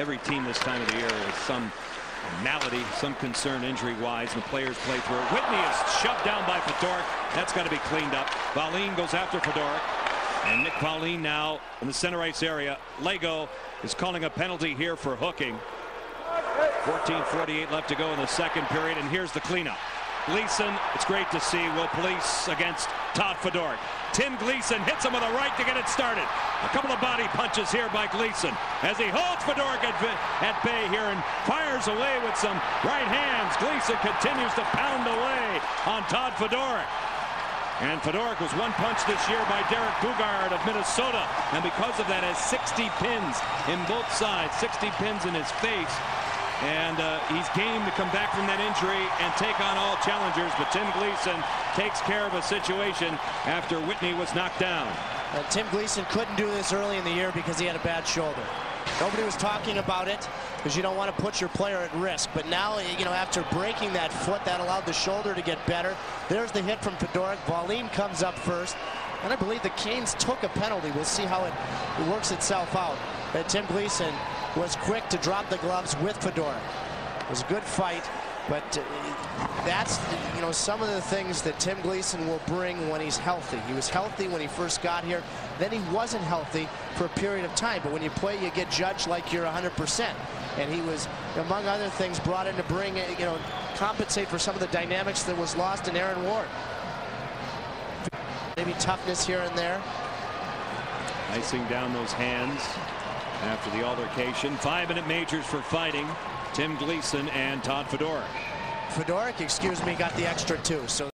every team this time of the year is some malady, some concern injury-wise, and the players play through it. Whitney is shoved down by Fedoruk. That's got to be cleaned up. Wallin goes after Fedoruk. And Nick Pauline now in the center ice area. Leggo is calling a penalty here for hooking. 14:48 left to go in the second period, and here's the cleanup. Gleason, it's great to see, will police against Todd Fedoruk. Tim Gleason hits him with a right to get it started. A couple of body punches here by Gleason as he holds Fedoruk at, at bay here and fires away with some right hands. Gleason continues to pound away on Todd Fedoruk. And Fedoruk was one punch this year by Derek Boogaard of Minnesota. And because of that has 60 pins in both sides, 60 pins in his face. And uh, he's game to come back from that injury and take on all challengers. But Tim Gleason takes care of a situation after Whitney was knocked down. Uh, Tim Gleason couldn't do this early in the year because he had a bad shoulder. Nobody was talking about it because you don't want to put your player at risk. But now, you know, after breaking that foot, that allowed the shoulder to get better. There's the hit from Fedoruk. Wallin comes up first. And I believe the Canes took a penalty. We'll see how it, it works itself out. But Tim Gleason was quick to drop the gloves with Fedoruk. It was a good fight. But uh, that's, you know, some of the things that Tim Gleason will bring when he's healthy. He was healthy when he first got here. Then he wasn't healthy for a period of time. But when you play, you get judged like you're 100%. And he was, among other things, brought in to bring, uh, you know, compensate for some of the dynamics that was lost in Aaron Ward. Maybe toughness here and there. Icing down those hands after the altercation. Five-minute majors for fighting. Tim Gleason and Todd Fedoruk. Fedoruk, excuse me, got the extra two. So